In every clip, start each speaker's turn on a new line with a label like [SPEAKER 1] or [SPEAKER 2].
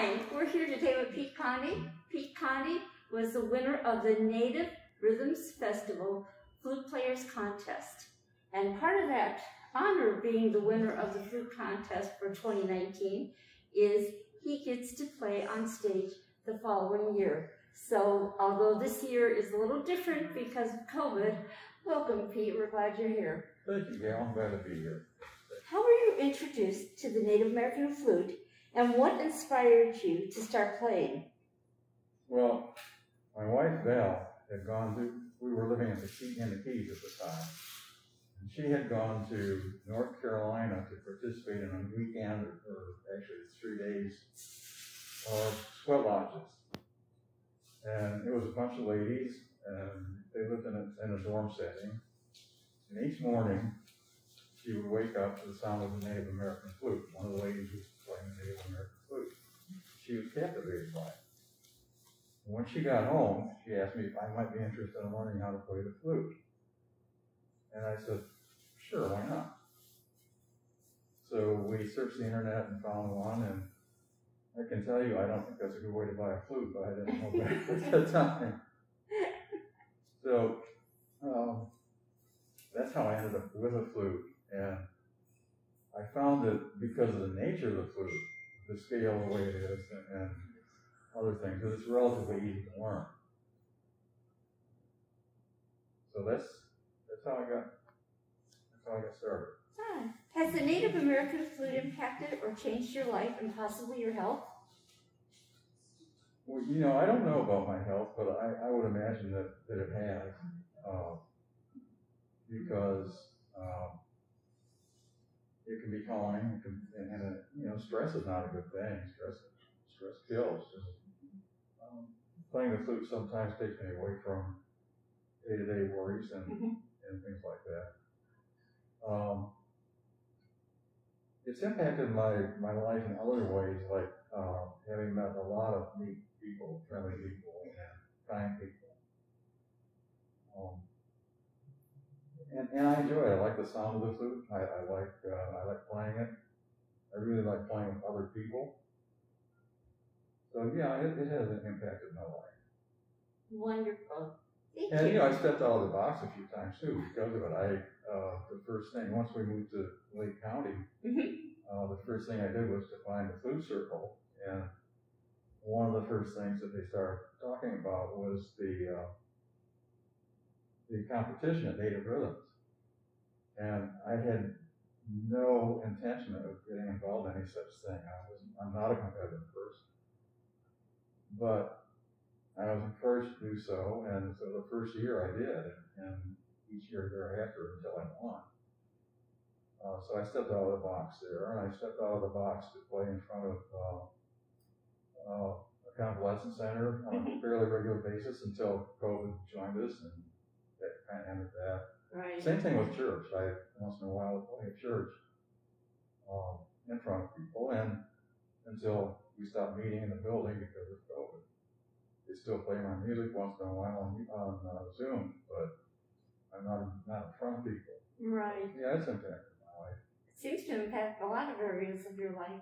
[SPEAKER 1] Hi, we're here today with Pete Conde. Pete Conde was the winner of the Native Rhythms Festival Flute Players Contest. And part of that honor being the winner of the flute contest for 2019 is he gets to play on stage the following year. So although this year is a little different because of COVID, welcome Pete, we're glad you're here.
[SPEAKER 2] Thank you, Gail. I'm glad to be here.
[SPEAKER 1] How were you introduced to the Native American flute and what inspired you to start playing?
[SPEAKER 2] Well, my wife Val had gone to, we were living in the, Key, in the Keys at the time. And she had gone to North Carolina to participate in a weekend, or, or actually three days, of sweat lodges. And it was a bunch of ladies, and they lived in a, in a dorm setting. And each morning, she would wake up to the sound of the Native American flute. One of the ladies was playing the Native American flute. She was captivated by it. And when she got home, she asked me if I might be interested in learning how to play the flute. And I said, sure, why not? So we searched the internet and found one, and I can tell you, I don't think that's a good way to buy a flute, but I didn't know better at the time. So um, that's how I ended up with a flute. And I found that because of the nature of the flute, the scale the way it is, and, and other things, that it's relatively easy to learn. So that's that's how I got that's how I got started.
[SPEAKER 1] Ah, Has the Native American flute impacted or changed your life and possibly your health?
[SPEAKER 2] Well, you know, I don't know about my health, but I, I would imagine that, that it has. Uh, because um, it can be calming, it can, and, and uh, you know, stress is not a good thing. Stress, stress kills. Um, playing the flute sometimes takes me away from day-to-day worries and,
[SPEAKER 1] Mhm.
[SPEAKER 2] and things like that. Um, it's impacted my, my life in other ways, like uh, having met a lot of neat people, friendly people, and kind people. Um, and, and I enjoy it. I like the sound of the flute. I, I like uh, I like playing it. I really like playing with other people. So yeah, it, it has impacted my life.
[SPEAKER 1] Wonderful. Thank
[SPEAKER 2] And you
[SPEAKER 1] you.
[SPEAKER 2] know, I stepped out of the box a few times too because of it. I uh, the first thing once we moved to Lake County,
[SPEAKER 1] Mhm.
[SPEAKER 2] uh, the first thing I did was to find the flute circle, and one of the first things that they started talking about was the uh, the competition at Native Rhythms, and I had no intention of getting involved in any such thing. I was I'm not a competitive person, but I was encouraged to do so, and so the first year I did, and each year thereafter until I won. Uh, so I stepped out of the box there, and I stepped out of the box to play in front of uh, uh, a convalescent center on a fairly regular basis until COVID joined us, and that kind of ended that.
[SPEAKER 1] Right.
[SPEAKER 2] Same thing with church. I once in a while would play at church um, in front of people, and until we stopped meeting in the building because of COVID. They still play my music once in a while on, on uh, Zoom, but I'm not not in front of people.
[SPEAKER 1] Right.
[SPEAKER 2] Yeah, it's impacted my life.
[SPEAKER 1] It seems to impact a lot of areas of your life.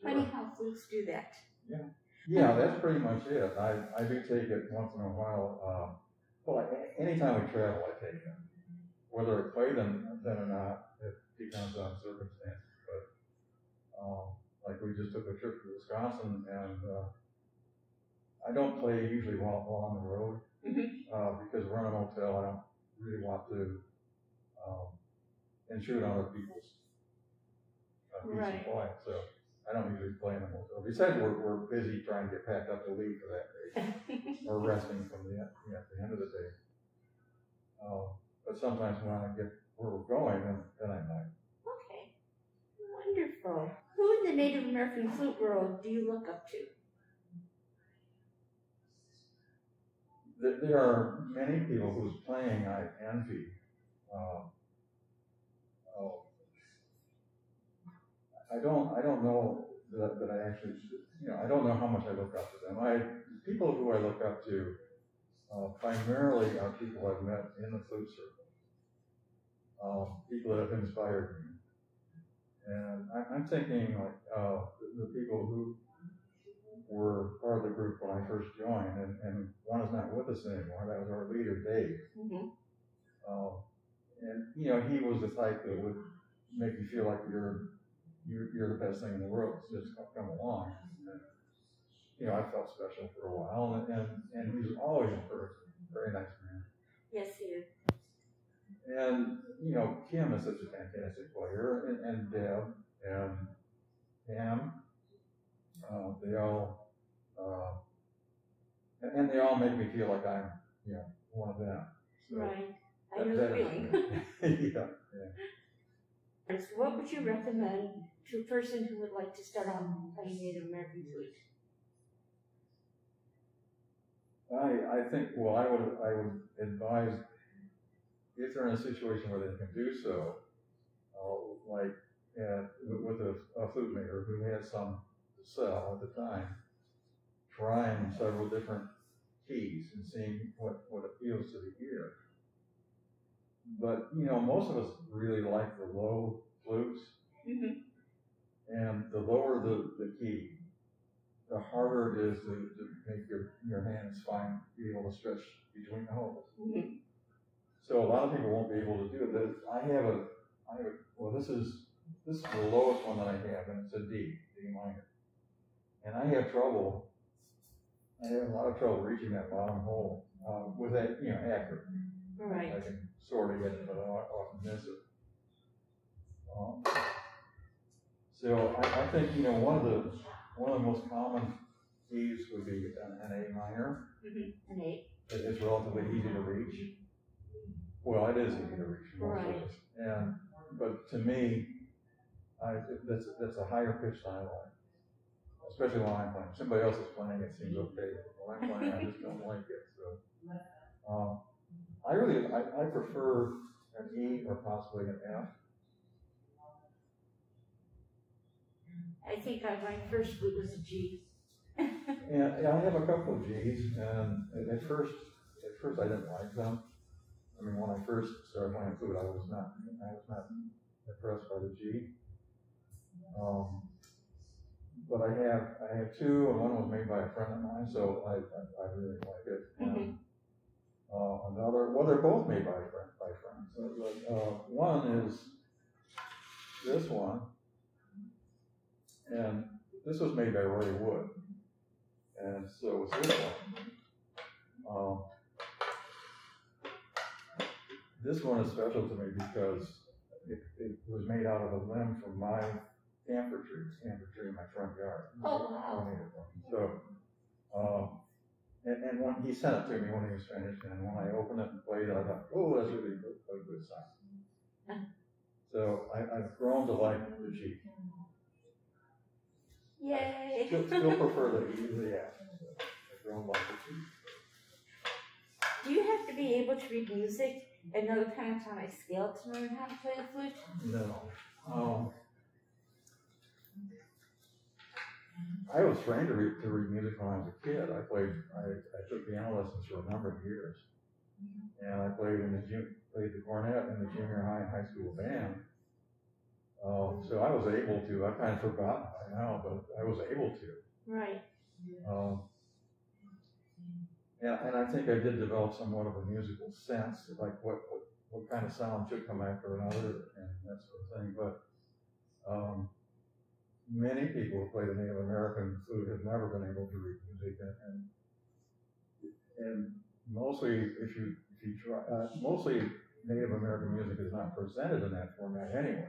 [SPEAKER 2] Sure.
[SPEAKER 1] Funny how flutes do that.
[SPEAKER 2] Yeah, Yeah, that's pretty much it. I, I do take it once in a while. Um, well, I, anytime we travel, I take them. Whether I play them then or not, it depends on circumstances. We just took a trip to Wisconsin, and uh, I don't play usually while, while on the road
[SPEAKER 1] Mhm.
[SPEAKER 2] uh, because we're in a motel. I don't really want to um, intrude on other people's uh, peace
[SPEAKER 1] Right.
[SPEAKER 2] and quiet. So I don't usually play in the motel. Besides, we're, we're busy trying to get packed up to leave for that day. We're resting from the, you know, at the end of the day. Uh, but sometimes when I get where we're going, then, then I might.
[SPEAKER 1] Wonderful. Who in the Native American flute world do you look up to?
[SPEAKER 2] There, there are many people whose playing I envy. Uh, oh, I don't, I don't know that, that I actually, you know, I don't know how much I look up to them. I, people who I look up to uh, primarily are people I've met in the flute circle. Um, people that have inspired me. And I, I'm thinking like uh, the, the people who were part of the group when I first joined, and, and one is not with us anymore. That was our leader, Dave.
[SPEAKER 1] hmm
[SPEAKER 2] Um, and you know, he was the type that would make you feel like you're you're, you're the best thing in the world. So just come, come along. And, you know, I felt special for a while, and and, and he was always encouraging. Very nice man.
[SPEAKER 1] Yes, he is.
[SPEAKER 2] And you know, Kim is such a fantastic player, and, and Deb and Pam. Uh, they all, uh, and, and they all make me feel like I'm, you know, one of them. So
[SPEAKER 1] Right. I know the feeling.
[SPEAKER 2] yeah, yeah.
[SPEAKER 1] So what would you recommend to a person who would like to start out playing Native American flute?
[SPEAKER 2] I, I think, well, I would, I would advise, if they're in a situation where they can do so, uh, like, uh, with a, a flute maker who has some to sell at the time, trying several different keys and seeing what, what appeals to the ear. But, you know, most of us really like the low flutes,
[SPEAKER 1] Mm-hmm.
[SPEAKER 2] and the lower the, the key, the harder it is to, to make your, your hands find, be able to stretch between the holes.
[SPEAKER 1] Mm-hmm.
[SPEAKER 2] So a lot of people won't be able to do it. But I have a, I have a, well, this is, this is the lowest one that I have, and it's a D, D minor. And I have trouble, I have a lot of trouble reaching that bottom hole, uh, with that, you know, accurate.
[SPEAKER 1] Right.
[SPEAKER 2] I can sort of get it, but I often miss it. Um, so I, I think, you know, one of the, one of the most common keys would be an, an A minor.
[SPEAKER 1] Mm-hmm. An.
[SPEAKER 2] It- It's relatively easy to reach. Well, it is easy to reach in
[SPEAKER 1] Right.
[SPEAKER 2] And, but to me, I, that's, that's a higher pitch than I like. Especially when I'm playing. Somebody else is playing, it seems okay. When I'm playing, I just don't like it, so. Um, I really, I, I prefer an E or possibly an F.
[SPEAKER 1] I think I, my first flute was a G.
[SPEAKER 2] And, and I have a couple of Gs, and at- at first, at first I didn't like them. I mean, when I first started playing flute, I was not, I was not impressed by the G. Um, but I have, I have two, and one was made by a friend of mine, so I, I, I really like it. And, uh, another, well, they're both made by friend, by friends. But, uh, one is this one, and this was made by Roy Wood, and so was this one. Um, this one is special to me because it, it was made out of a limb from my camphor tree, camphor tree in my front yard.
[SPEAKER 1] Oh, wow.
[SPEAKER 2] So, um, and, and when he sent it to me when he was finished, and when I opened it and played it, I thought, oh, that's really good, a good sound. So I, I've grown to like the G.
[SPEAKER 1] Yay!
[SPEAKER 2] Still, still prefer the E to the F. So I've grown like the G.
[SPEAKER 1] Do you have to be able to read music and know the pentatonic scale to learn how to play the flute?
[SPEAKER 2] No. Um, I was trained to read, to read music when I was a kid. I played, I, I took piano lessons for a number of years. And I played in the played the cornet in the junior high and high school band. Um, so I was able to, I've kind of forgotten by now, but I was able to.
[SPEAKER 1] Right.
[SPEAKER 2] Um, and, and I think I did develop somewhat of a musical sense, like what, what, what kind of sound should come after another and that sort of thing. But um, many people who play the Native American flute have never been able to read music, and and, and mostly if you if you try, uh, mostly Native American music is not presented in that format anyway.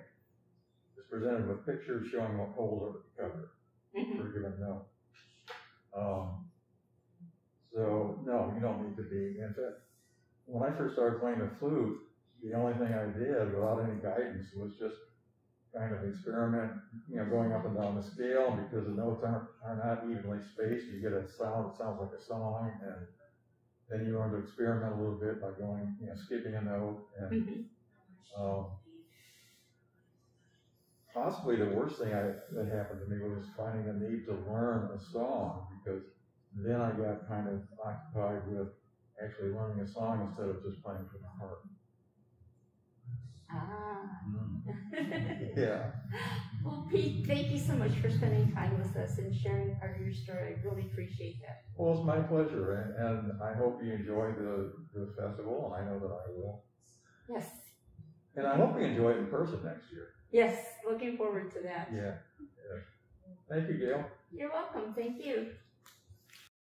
[SPEAKER 2] It's presented with pictures showing what holes are covered
[SPEAKER 1] Mhm.
[SPEAKER 2] for a given note. Um, so no, you don't need to be. In fact, when I first started playing the flute, the only thing I did without any guidance was just kind of experiment, you know, going up and down the scale. And because the notes aren't are not evenly spaced, you get a sound that sounds like a song, and then you learn to experiment a little bit by going, you know, skipping a note and
[SPEAKER 1] Mhm.
[SPEAKER 2] um, possibly the worst thing I, that happened to me was finding the need to learn a song because then I got kind of occupied with actually learning a song instead of just playing from the heart.
[SPEAKER 1] Ah.
[SPEAKER 2] Mm. Yeah.
[SPEAKER 1] well, Pete, thank you so much for spending time with us and sharing part of your story. I really appreciate that.
[SPEAKER 2] Well, it's my pleasure, and, and I hope you enjoy the, the festival, and I know that I will.
[SPEAKER 1] Yes.
[SPEAKER 2] And I hope you enjoy it in person next year.
[SPEAKER 1] Yes, looking forward to that.
[SPEAKER 2] Yeah. yeah. Thank you, Gail.
[SPEAKER 1] You're welcome. Thank you.